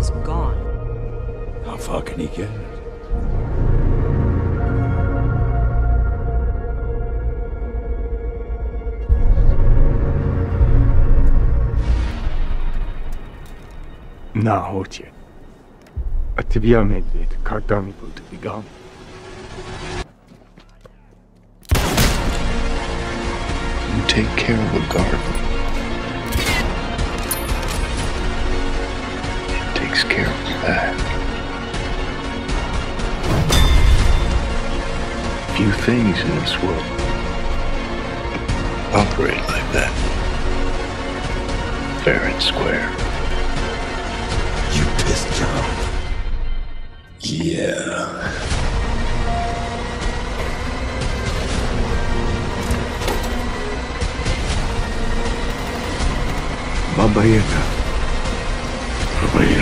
is gone. How far can he get? Na, chodźcie. A ty wiemy, kartami był to biegamy. Take care of the garden. takes care of that. Few things in this world operate like that. Fair and square. You pissed John. Yeah. Баба Яга. Баба Яга.